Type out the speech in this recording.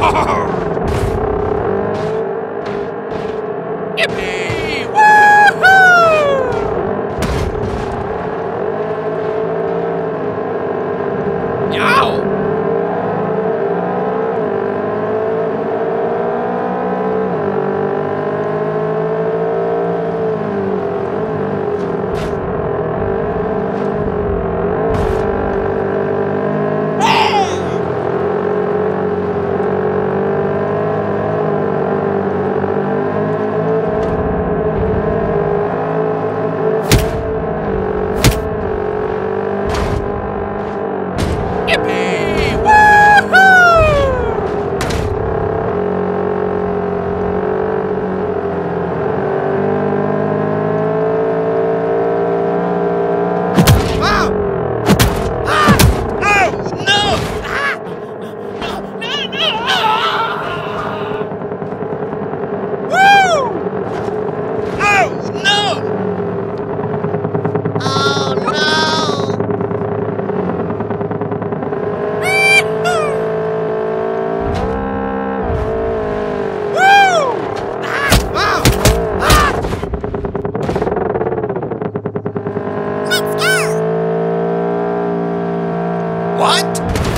Roar! Yippee! What?